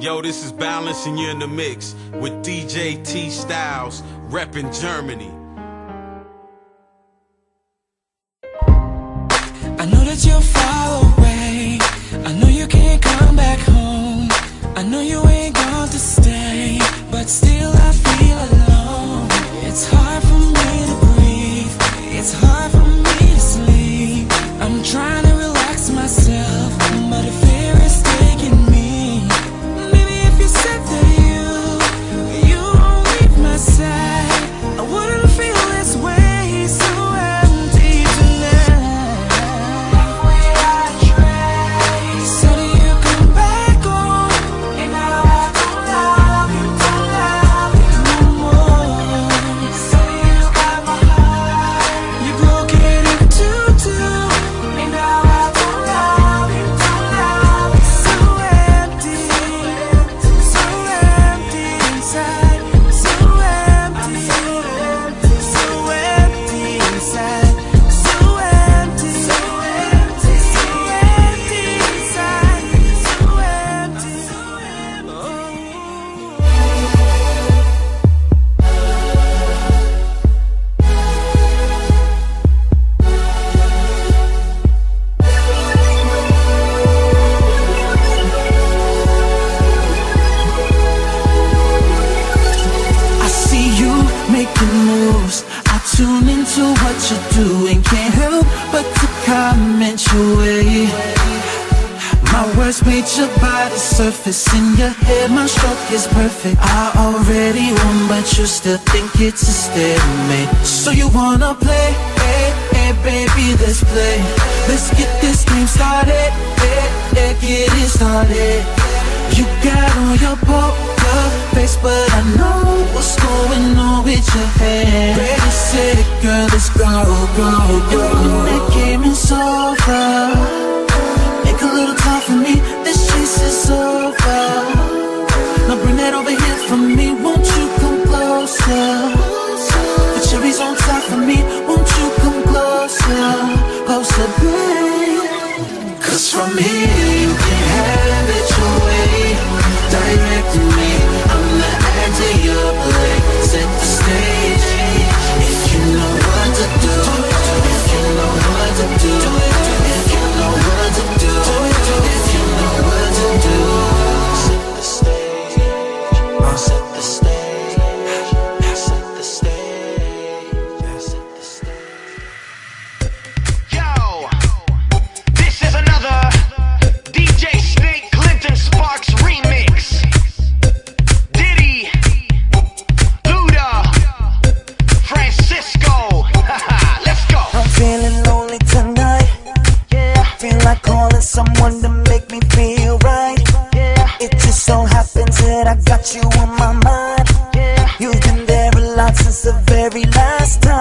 Yo, this is Balance and you're in the mix with DJ T Styles, reppin' Germany. I know that you're you're doing. Can't help but to comment your way. My words made your body surface in your head. My stroke is perfect. I already won, but you still think it's a stalemate. So you wanna play? Hey, hey, baby, let's play. Let's get this game started. Hey, hey, get it started. You got on your poker but I know what's going on with your head. Ready, set, girl, let's go, go, go. And when that game is over, make a little time for me. This chase is over. Now bring that over here for me. Won't you come closer? The cherries on top for me. Won't you come closer, closer, babe? Cause from here someone to make me feel right. It just so happens that I got you on my mind. You've been there a lot since the very last time.